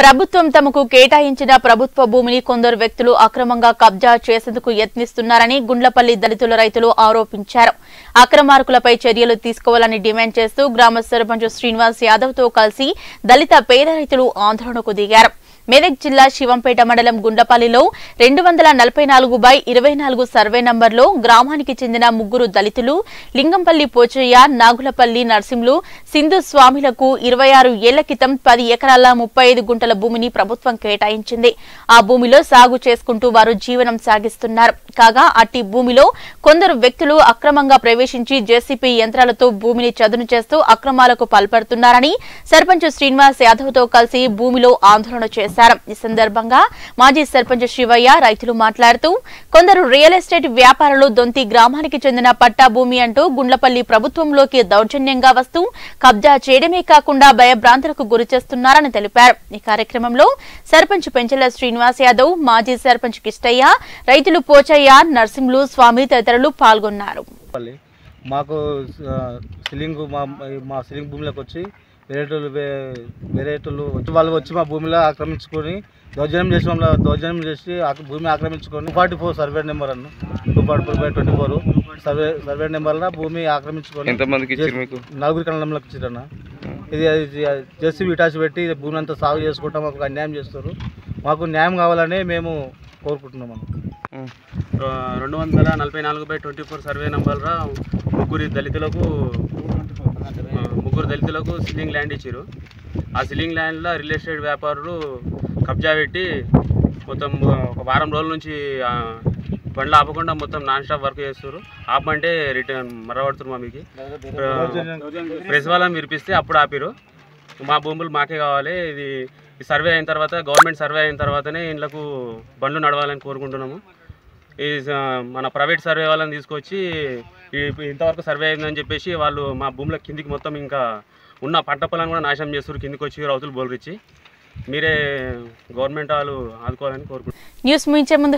ప్రభుత్వం తమకు కేటాయించిన ప్రభుత్వ భూమిని కొందరు వ్యక్తులు అక్రమంగా కబ్జా చేసేందుకు యత్నిస్తున్నారని గుండ్లపల్లి దళితుల రైతులు ఆరోపించారు. అక్రమార్కులపై చర్యలు తీసుకోవాలని డిమాండ్ చేస్తూ గ్రామ సర్పంచ్ శ్రీనివాస్ యాదవ్తో కలిసి దళిత పేద రైతులు ఆందోళనకు దిగారు. మెదక్ జిల్లా శివంపేట మండలం గుండ్లపల్లిలో రెండు వందల నలభై నాలుగు బై ఇరవై నాలుగు సర్వే నంబర్లో గ్రామానికి చెందిన ముగ్గురు దళితులు లింగంపల్లి పోచయ్య నాగులపల్లి నర్సింలు సింధు స్వామిలకు ఇరవై ఆరు ఏళ్ళ క్రితం పది ఎకరాల ముప్పై ఐదు గుంటల భూమిని ప్రభుత్వం కేటాయించింది. ఆ భూమిలో సాగు చేసుకుంటూ వారు జీవనం సాగిస్తున్నారు. కాగా అట్టి భూమిలో కొందరు వ్యక్తులు అక్రమంగా ప్రవేశించి జేసీపీ యంత్రాలతో భూమిని చదును చేస్తూ అక్రమాలకు పాల్పడుతున్నారని సర్పంచ్ శ్రీనివాస్ యాదవ్తో కలిసి భూమిలో ఆందోళన చేశారు. ఈ సందర్భంగా మాజీ సర్పంచ్ శివయ్య రైతులు మాట్లాడుతూ కొందరు రియల్ ఎస్టేట్ వ్యాపారులు దొంతి గ్రామానికి చెందిన పట్టా భూమి అంటూ గుండ్లపల్లి ప్రభుత్వంలోకి దౌర్జన్యంగా వస్తూ కబ్జా చేయడమే కాకుండా భయభ్రాంతులకు గురి చేస్తున్నారని తెలిపారు. ఈ కార్యక్రమంలో సర్పంచ్ పెంచల శ్రీనివాస్ యాదవ్ మాజీ సర్పంచ్ కిష్టయ్య రైతులు పోచయ్య నర్సింహులు స్వామి తదితరులు పాల్గొన్నారు. మాకు సిలింగ్ మా మా సిలింగ్ భూమిలోకి వచ్చి వేరేటోళ్ళు వేరేటోళ్ళు వచ్చి వాళ్ళు వచ్చి మా భూమిలో ఆక్రమించుకొని దౌర్జన్యం చేసి మమ్మల్ని దౌర్జన్యం చేసి భూమి ఆక్రమించుకొని two forty four survey number అన్న. Two forty four by twenty four. Survey survey నెంబర్లో భూమి ఆక్రమించుకొని ఎంతమందికి ఇచ్చారు మీకు? నలుగురి కళ్ళంలోకి ఇచ్చారన్న ఇది జెస్సీ ఇటాచి పెట్టి ఇది భూమిని అంతా సాగు చేసుకుంటాం మాకు అన్యాయం చేస్తారు. మాకు న్యాయం కావాలని మేము కోరుకుంటున్నాం. రెండు వందల నలభై నాలుగు బై ట్వంటీ ఫోర్ సర్వే నంబర్లో ముగ్గురు దళితులకు ముగ్గురు దళితులకు సిల్లింగ్ ల్యాండ్ ఇచ్చారు ఆ సిల్లింగ్ ల్యాండ్లో రియల్ ఎస్టేట్ వ్యాపారులు కబ్జా పెట్టి మొత్తం ఒక వారం రోజుల నుంచి బండ్లు ఆపకుండా మొత్తం నాన్ స్టాప్ వర్క్ చేస్తారు ఆపమంటే రిటర్న్ మరవడుతున్నారు మా మీకు. ప్రెస్ వాళ్ళని విరిపిస్తే అప్పుడు ఆపిరు మా భూములు మాకే కావాలి. ఇది ఈ సర్వే అయిన తర్వాత గవర్నమెంట్ సర్వే అయిన తర్వాతనే ఇండ్లకు బండ్లు నడవాలని కోరుకుంటున్నాము. ఈ మన ప్రైవేట్ సర్వే వాళ్ళని తీసుకొచ్చి ఇంతవరకు సర్వే అయిందని చెప్పేసి వాళ్ళు మా భూముల కిందికి మొత్తం ఇంకా ఉన్న పంట పొలాన్ని కూడా నాశనం చేస్తారు కిందికి వచ్చి రైతులు బోల్రిచ్చి. మీరే గవర్నమెంట్ వాళ్ళు ఆదుకోవాలని కోరుకుంటున్నాను న్యూస్ ముగించే ముందు